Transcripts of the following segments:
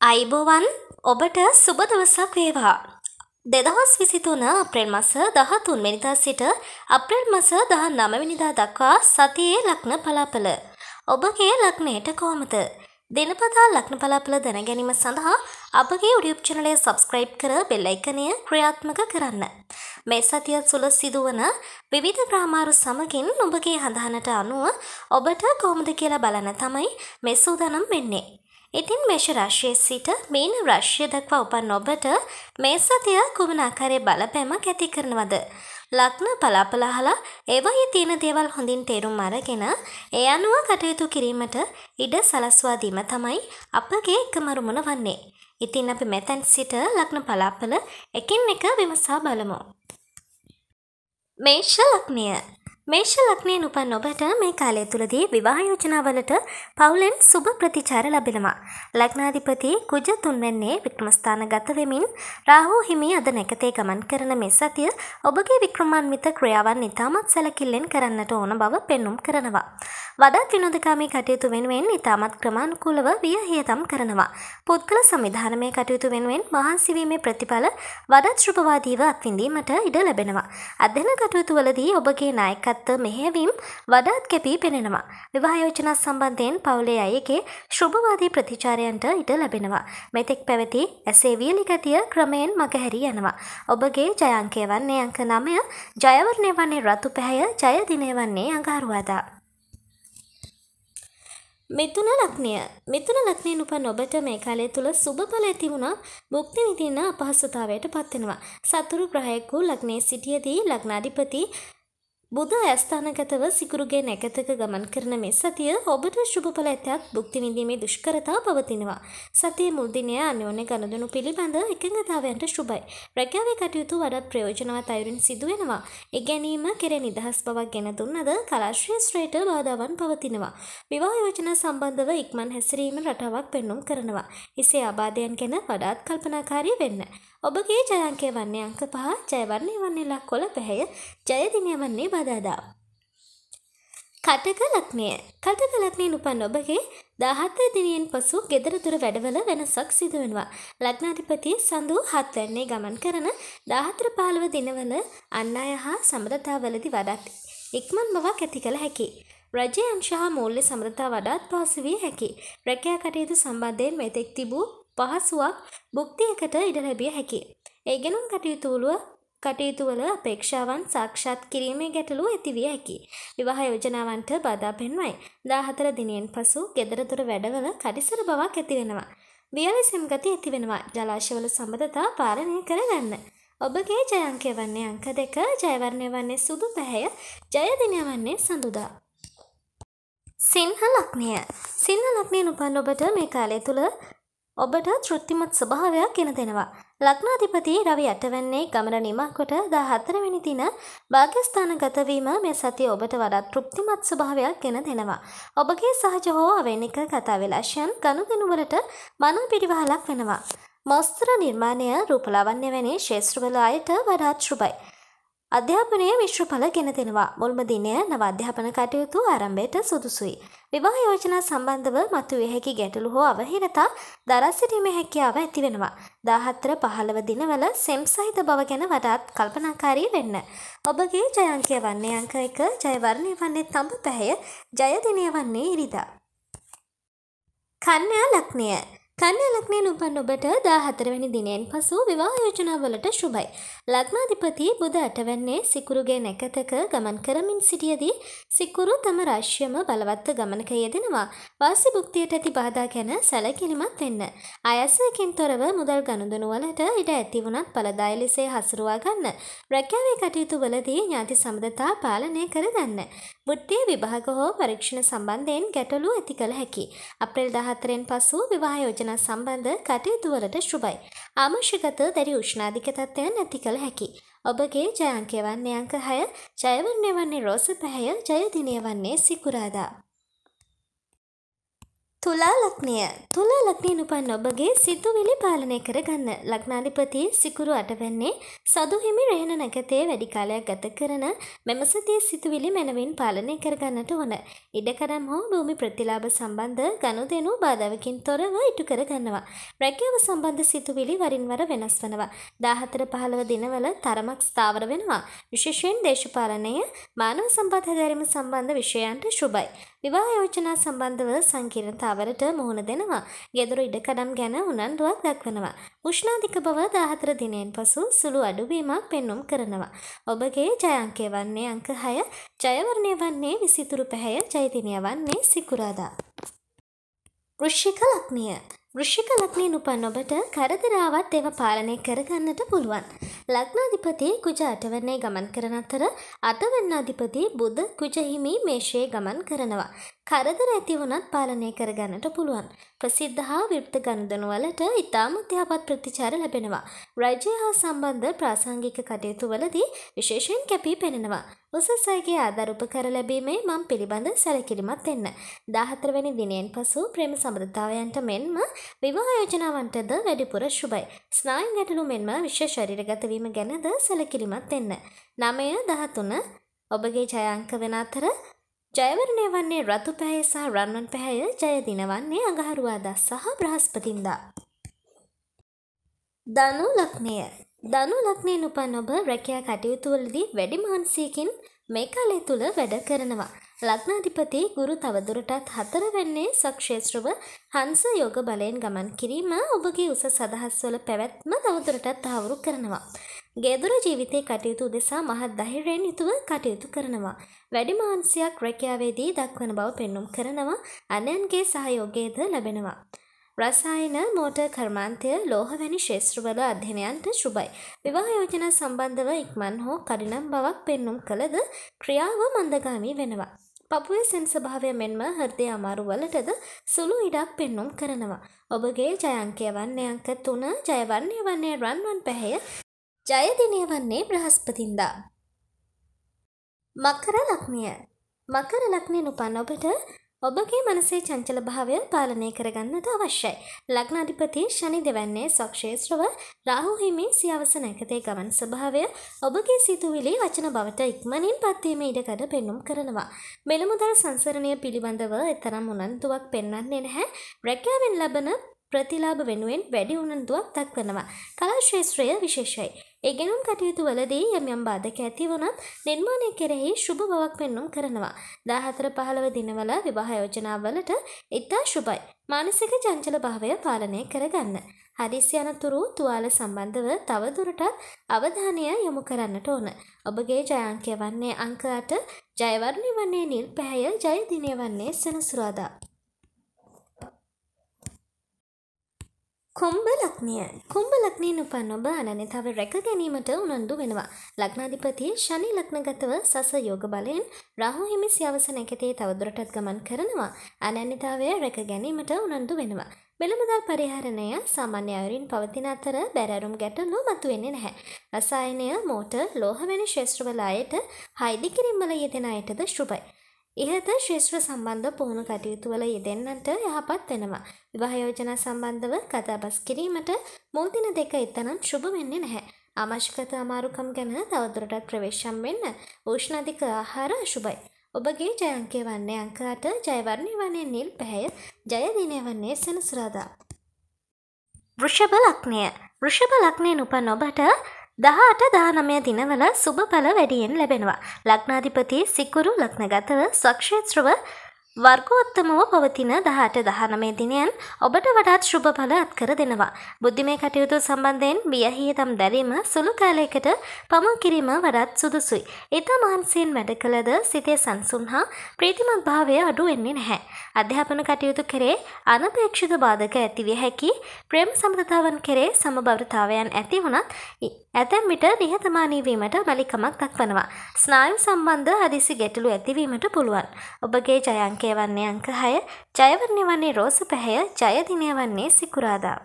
අයිබෝවන් ඔබට සුබ දවසක් වේවා. දෙදහස් විසිතුන අප්‍රේල් මස දහතුන් වෙනිදා සිට අප්‍රේල් මස දහ නමවිනිදා දක්වා සතියේ ලක්න පලාපල. ඔබගේ ලක්නයට කෝමත. දිනපතා ලක්න පලාපල දැනගැනීම සඳහා අපගේ උඩියුප් චනලය සබස්ක්‍රයිබ් කර බෙල්ලයිකනය ක්‍රියාත්මක කරන්න. මේ සතිය සුල සිදුවන විවිධ ප්‍රාමාරු සමගින් ඔබගේ හඳහනට අනුව ඔබට කොහොමද කියලා බලන්න තමයි මේ සූදානම් වෙන්නේ. ඉතින් මේෂ රාශියේ සිට මීන රාශිය දක්වා උපන් ඔබට මේ සතිය කුමන ආකාරයේ බලපෑමක් ඇති කරනවද? ලග්න බලාපල අහලා ඒවයේ තියෙන දේවල් හොඳින් තේරුම් අරගෙන ඒ අනුව කටයුතු කිරීමට ඉඩ සලස්වා දීම තමයි අපගේ එකම අරමුණ වන්නේ. ඉතින් අපි මෙතෙන් සිට ලග්න බලාපල එකින් එක විමසා බලමු. මේෂ ලග්නය මේෂ ලග්නයෙන් උපන් ඔබට මේ කාලය තුළදී විවාහ යෝජනාවලට පවුලෙන් සුබ ප්‍රතිචාර ලැබෙනවා. ලග්නාධිපති කුජ තුන්වැන්නේ වික්‍රමස්ථාන ගත වෙමින් රාහු හිමි අද නැකතේ ගමන් කරන මේ සතිය ඔබගේ වික්‍රමාන්විත ක්‍රියාවන් ඉතාමත් සැලකිල්ලෙන් කරන්නට ඕන බව පෙන්눔 කරනවා. වඩාත් විනෝදකාමී කටයුතු වෙනුවෙන් ඉතාමත් ක්‍රමානුකූලව වියහියතම් කරනවා. පුද්ගල සංවිධානමය කටයුතු වෙනුවෙන් මහන්සි වීමේ ප්‍රතිඵල වඩාත් ශුභවාදීව අත්විඳීමට ඉඩ ලැබෙනවා. අධ්‍යයන කටයුතු වලදී ඔබගේ නායකත්වය ගත්ත මෙහෙවීම් වඩාත් කැපී පෙනෙනවා. විවාහ යෝජනා සම්බන්ධයෙන් පවුලේ අයගේ ශුභවාදී ප්‍රතිචාරයන්ට ඉඩ ලැබෙනවා. මෙතෙක් පැවති ඇසේ වියලි ගතිය ක්‍රමයෙන් මගහැරී යනවා. ඔබගේ ජය අංකය වන්නේ අංක 9, ජයවර්ණය වන්නේ රතු පැහැය, ජය දිනය වන්නේ අඟහරුවාදා. මිතුන ලක්නය මිතුන ලක්නයෙන් උපන් ඔබට මේ කාලය තුළ සුභඵල ඇති වුණා භුක්ති විඳින්න අපහසුතාවයට පත්වෙනවා. සතුරු ග්‍රහයෙකු ලග්නයේ සිටියදී ලග්නාධිපති බුද ඇස්ථානගතව සිකුරුගේ නැකතක ගමන් කරන මේ සතිය ඔබට ශුභඵල ඇතයක් භුක්ති විඳීමේ දුෂ්කරතා පවතිනවා. සතියේ මුල් දිනය අන්‍යෝන්‍ය ගනුදෙනු පිළිබඳ එකඟතාවයන්ට ශුභයි. රැකියාවේ කටයුතු වඩාත් ප්‍රයෝජනවත් අයුරින් සිදු වෙනවා. ඉගෙනීම කෙරේ නිදහස් බවක් ගෙන දුන්නද කලා ශ්‍රේෂ්ඨයට බාධාවන් පවතිනවා. විවාහ යෝජනා සම්බන්ධව ඉක්මන් හැසිරීම රටාවක් පෙන්눔 කරනවා. එසේ ආබාධයන් ගැන වඩාත් කල්පනාකාරී වෙන්න. ඔබගේ ජයංකය වන්නේ අංක පහ ජයවන්නේ වන්නේලා කොළ පැහැය ජයදිනය වන්නේ බදාදා. කටක ලක්නය කටක ලක්නයෙන් උපන් ඔබගේ දාහත්ත දිනියෙන් පසු ගෙදරතුර වැඩවල වෙනසක් සිදුවෙනවා. ලග්නාධිපති සඳු හත්වැන්නේ ගමන් කරන දාහතර පාලව දිනවල අන්න අය හා සමරතාවලදි වඩත් ඉක්මන් බවක් ඇති කළ හැකි. රජය අංශ හා මූල්‍ය සමරතා වඩාත් පහසු විය හැකි. රැකයා කටයුතු සම්බන්ධයෙන් මෙතෙක් තිබූ පහසුවක් භුක්තියකට ඉඩ ලැබිය හැකි. ඒ ගැනුම් කටයුතුවලුව කටයුතුවල අපේක්ෂාවන් සාක්ෂාත් කිරීමේ ගැටලු ඇතිවිය හැකි. විවාහ යෝජනාවන්ට බාධා පෙන්වයි. 14 දිනයෙන් පසු ගෙදරදොර වැඩවල කඩිසර බවක් ඇති වෙනවා. වියලි ගති ඇති වෙනවා. ජලාශවල සම්බන්ධතා පාලනය කරගන්න. ඔබගේ ජය අංකය වන්නේ අංක 2, ජයවර්ණය වන්නේ සුදු පැහැය, ජය දිනය වන්නේ සඳුදා. සිංහ ලග්නය. සිංහ ලග්නයෙන් උපන් ඔබට මේ කාලය තුල ඔබට තෘප්තිමත් ස්වභාවයක් ගෙන දෙනවා. ලග්නාධිපති රවි අටවැන්නේ ගමන නිමා කොට දා හතරවෙනි දින භාග්‍යස්ථාන ගතවීම මේ සතිය ඔබට වඩාත් තෘප්තිමත් ස්වභාවයක් ගෙන දෙනවා. ඔබගේ සහජ හෝ අවේනික කතා විලාශයන් ගනුදෙනුවලට මනා පිරිවහලක් වෙනවා. මස්තර නිර්මාණය රූපලාවන්‍ය වැනි ශේත්‍රවල අයට වඩාත් ශුභයි. අධ්‍යාපනය මිශ්‍රඵල ගෙන දෙනවා. මුල්ම දිනය නව අධ්‍යාපන කටයුතු ආරම්භයට සුදුසුයි. විවාහ යෝජනා සම්බන්ධව මතුවිය හැකි ගැටලු හෝ අවහිරතා දරා සිටීමේ හැකියාව ඇති වෙනවා. 14 15 දිනවල සෙම් සහිත බව ගැන වඩාත් කල්පනාකාරී වෙන්න. ඔබගේ ජය අංකය වන්නේ අංක 1, ජය වර්ණය වන්නේ තඹ පැහැය, ජය දිනය වන්නේ ඉරිදා. කන්‍යා ලග්නය කන්‍යා ලග්නයෙන් උපන් ඔබට 14 වෙනි දිනයෙන් පසු විවාහ යෝජනාවලට ශුභයි. ලග්නාධිපති බුධ අටවැන්නේ සිකුරුගේ නැකතක ගමන් කරමින් සිටියදී සිකුරු තම රාශියම බලවත්ව ගමනක යෙදෙනවා. වාසි භුක්තියට ඇති බාධා ගැන සැලකිලිමත් වෙන්න. ආයසයකින් තොරව මුදල් ගනුදෙනු වලට ඉඩ ඇති වුණත් ඵලදායී ලෙස හසුරුවා ගන්න. රැකියාවේ කටයුතු වලදී ඥාති සම්බන්ධතා පාලනය කරගන්න. වෘත්තීය විභාග හෝ පරීක්ෂණ සම්බන්ධයෙන් ගැටලු ඇති කළ හැකි. අප්‍රේල් 14න් පසු විවාහ යෝජනා සම්බන්ධ කටයුතු වලට ශුභයි. ආමශිකත දැඩි උෂ්ණාධික තත්ත්වයන් ඇති කළ හැකි. ඔබගේ ජය අංකය වන්නේ අංක 6, ජයවර්ණය වන්නේ රෝස පැහැය, ජය දිනය වන්නේ සිකුරාදා. තුලා ලක්නය තුලා ලක්නයෙන් උපන් ඔබගේ සිතුවිලි පාලනය කර ගන්න ලක්නාධිපති සිකුරු අටවැන්නේ සදු හිමි රෙහන නැකතේ වැඩි කාලයක් ගත කරන මෙම සතිය සිතුවිලි මැනවින් පාලනය කරගන්නට ඕන. ඉඩකඩම් හෝ භූමි ප්‍රතිලාභ සම්බන්ධ ගනුදෙනු බාධාවකින් තොරව ඉටු කර ගන්නවා. රැකියාව සම්බන්ධ සිතුවිලි වරින් වර වෙනස් වනවා. 14 15 දිනවල තරමක් ස්ථාවර වෙනවා. විශේෂයෙන් දේශපාලනය මානව සම්පත් හැදෑරීම සම්බන්ධ විෂයන්ට ශුභයි. විවාහ යෝජනා සම්බන්ධව සංකීර්ණතාවලට මුහුණ දෙනවා. ගෙදර ඉඩකඩම් ගැන උනන්දුවක් දක්වනවා. උෂ්ණාධික බව 14 දිනයෙන් පසු සුළු අඩුවීමක් පෙන්눔 කරනවා. ඔබගේ ජය අංකය වන්නේ අංක 6, ජය වර්ණය වන්නේ විසිතුරු පැහැය, ජය දිනය වන්නේ සිකුරාදා. වෘශ්චික ලග්නය වෘශ්චික ලග්නයෙන් උපන් ඔබට කරදරාවත් ඒව පාලනය කරගන්නට පුළුවන්. ලග්නාධිපති කුජ අටවැන්නේ ගමන් කරන අතර අටවැන්නාධිපති බුධ කුජ හිමි මේෂයේ ගමන් කරනවා. කරදර ඇති වුණත් පාලනය කරගන්නට පුළුවන්. ප්‍රසිද්ධ හා විවෘත ගනුදෙනු වලට ඉතාමත් යහපත් ප්‍රතිචාර ලැබෙනවා. රජය හා සම්බන්ධ ප්‍රාසංගික කටයුතු වලදී විශේෂයෙන් කැපී පෙනෙනවා. උසස් අයගේ ආධාර උපකර ලැබීමේ මම පිළිබඳ සැලකිලිමත් වෙන්න. 14 වෙනි දිනයෙන් පසු ප්‍රේම සම්බන්ධතාවයන්ට මෙන්ම විවාහ යෝජනාවන්ටද වැඩිපුර ශුභයි. ස්නායු ගැටලු මෙන්ම විශ්ව ශරීරගත වීම ගැනද සැලකිලිමත් වෙන්න. 9 13 ඔබගේ ජය අංක වෙන අතර ජයවරණය වන්නේ රතු පැහැය සහ රන්වන් පැහැය ජය දිනවන්නේ අඟහරුවාදා සහ බ්‍රහස්පතින්දා. ධනු ලක්නය ධනු ලක්නයෙන් උපන් ඔබ රැකියා කටයුතුවලදී වැඩි මහන්සියකින් මේ කාලය තුළ වැඩ කරනවා. ලග්නාධිපති ගුරු තවදුරටත් හතර වෙන්නේ සක්ෂේත්‍රව හංස යෝග බලයෙන් ගමන් කිරීම ඔබගේ උස සදහස්වල පැවැත්ම තවදුරටත් තහවුරු කරනවා. ගෙදුර ජීවිතේ කටයුතු උදෙසා මහත් ධෛර්යයෙන් යුතුව කටයුතු කරනවා. වැඩි මාන්සියක් රැකියාවේදී දක්වන බව පෙන්눔 කරනවා. අනයන්ගේ සහයෝගයද ලැබෙනවා. රසායන මෝටර් කර්මාන්තය ලෝහ වැනි ශේත්‍රවල අධ්‍යයනයන්ට ශුභයි. විවාහ යෝජනා සම්බන්ධව ඉක්මන් හෝ කඩිනම් බවක් පෙන්눔 කළද ක්‍රියාව මන්දගාමී වෙනවා. පපුවේ සෙන්සභාවය මෙන්ම හෘදය අමාරු වලටද සුළු ඉඩක් පෙන්눔 කරනවා. ඔබගේ ජයංකය වන්නේ අංක 3 ජයවර්ණය වන්නේ රන්වන් පැහැය ජයදිනය වන්නේ බ්‍රහස්පතින්දා. මකර ලක්නය මකර ලක්නයෙන් උපන් ඔබට ඔබගේ මනසේ චංචල භාවය පාලනය කරගන්නට අවශ්‍යයි. ලග්නාධිපති ශනි දෙවන්නේ සක්ෂේත්‍රව රාහු හිමි සියවස නැකතේ ගමන් ස්වභාවය ඔබගේ සිතුවිලි වචන බවට ඉක්මනින් පත්වීම ඉඩකඩ පෙන්눔 කරනවා. මෙලමුදල් සංසරණය පිළිබඳව එතරම් උනන්දුවක් පෙන්වන්නේ නැහැ. රැකියාවෙන් ලබන ප්‍රතිලාභ වෙනුවෙන් වැඩි උනන්දුවක් දක්වනවා. කලා ශේත්‍රය විශේෂයි. ඉගෙනුම් කටයුතු වලදී යම් යම් බාධක ඇති වුණත් නිර්මාණය කෙරෙහි ශුභ බවක් පෙන්눔 කරනවා. 14 15 දිනවල විවාහ යෝජනාවලට ඉතා ශුභයි. මානසික චංචල භාවය පාලනය කරගන්න. හදිසි අනතුරු තුවාල සම්බන්ධව තවදුරටත් අවධානය යොමු කරන්නට ඕන. ඔබගේ ජය අංකය වන්නේ අංක 8, ජය වර්ණය වන්නේ නිල් පැහැය, ජය දිනය වන්නේ සෙනසුරාදා. කුම්භ ලග්නය කුම්භ ලග්නයෙන් උපන් ඔබ අනන්‍යතාව රැක ගැනීමට උනන්දු වෙනවා. ලග්නාධිපති ශනි ලග්නගතව සස යෝග බලයෙන් රාහු හිමි සියවස නැකතේ තවදුරටත් ගමන් කරනවා. අනන්‍යතාවය රැක ගැනීමට උනන්දු වෙනවා. මෙළමුදල් පරිහරණය සාමාන්‍ය අයුරින් පවතින අතර බැරෑරුම් ගැටලු මතුවෙන්නේ නැහැ. රසායනය, මෝටර්, ලෝහ වැනි ක්ෂේත්‍රවල අයට හයිදි කිරීම් වල යෙදෙන අයටද ශුභයි. ඉහත ශේෂ්ත්‍ර සම්බන්ධ පුහුණු කටයුතු වල යෙදෙන්නන්ට යහපත් වෙනවා. විවාහ යෝජනා සම්බන්ධව කතාබස් කිරීමට මුල් දින දෙක එතරම් සුබ වෙන්නේ නැහැ. ආමාශිකත අමාරුකම් ගැන තවදුරටත් ප්‍රවේශම් වෙන්න උෂ්ණ ආහාර අශුභයි. ඔබගේ ජය අංකය වන්නේ අංක 8, ජය වර්ණය වන්නේ නිල් පැහැය, ජය දිනය වන්නේ සෙනසුරාදා. වෘෂභ ලග්නය වෘෂභ ලග්නයෙන් උපන් ඔබට දහට දානමය දිනවල සුභඵල වැඩියෙන් ලැබෙනවා. ලග්නාධිපති සිකුරු ලග්නගතව ස්වක්ෂේත්‍රව වර්ගෝත්තමව පවතින දහට දහනමේ දිනයන් ඔබට වඩාත් ශුභඵල අත්කර දෙනවා. බුද්ධිමය කටයුතු සම්බන්ධයෙන් බියහියතම් දැරීම සුළු කාලයකට පමන් කිරීම වඩාත් සුදුසුයි. ඉතා මහන්සියෙන් වැඩ කළද සිතේ සංසුන් හා ප්‍රීතිමත් භාවය අඩු වෙන්නේ නැහැ. අධ්‍යාපන කටයුතු කරේ අනපේක්ෂිත බාධක ඇතිවිය හැකි ප්‍රේම සම්බන්ධතාවන් කරේ සමබරතාවයන් ඇති වුණත් ඇතැම් විට නිහතමානී වීමට මලිකමක් දක්වනවා. ස්නායු සම්බන්ධ හදිසි ගැටලු ඇතිවීමට පුළුවන්. ඔබගේ ජය අංකය වන්නේ අංක 6, ජයවර්ණය වන්නේ රෝස පැහැය, ජය දිනය වන්නේ සිකුරාදා.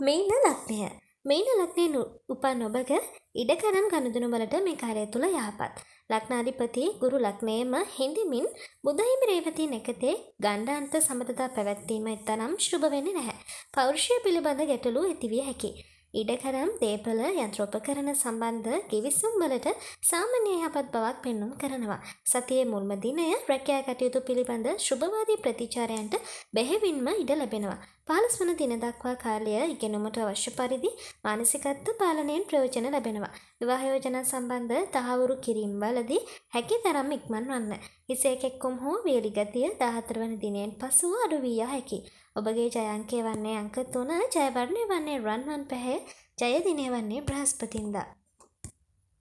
මීන ලග්නය මීන ලග්නයෙන් උපන් ඔබගේ ඉඩකඩම් ගනුදෙනු වලට මේ කාලය තුල යහපත්. ලක්නාධිපති ගුරු ලක්නයම හිඳමින් බුදහිමි රේවතී නැකතේ ගණ්ඩාන්ත සමතතා පැවැත්වීම එතරම් ශුභ වෙන්නේ නැහැ. පෞරුෂය පිළිබඳ ගැටලු ඇතිවිය හැකි. ඉඩකරම් දේපල යන්ත්‍රෝපකරණ සම්බන්ධ ගිවිසුම් වලට සාමාන්‍ය යහපත් බවක් පෙන්නුම් කරනවා. සතියේ මුල්ම දිනය රැකියා කටයුතු පිළිබඳ ශුභවාදී ප්‍රතිචාරයන්ට බෙහෙවින්ම ඉඩ ලැබෙනවා. පහළොස් වන දින දක්වා කාලය ඉගෙනුමට අවශ්‍ය පරිදි මානසිකත්ව පාලනයෙන් ප්‍රයෝජන ලැබෙනවා. විවාහ යෝජනා සම්බන්ධ තහවුරු කිරීම වලදී හැකි තරම් ඉක්මන් වන්න. හිසේ කෙක්කුම් හෝ වේලි ගතිය 14 වන දිනයෙන් පසුව අඩු විය හැකියි. ඔබගේ ජයංකය වන්නේ අංක තුන ජයවර්ණය වන්නේ රන්වන් පැහැ ජයදිනය වන්නේ බ්‍රහස්පතින්දා.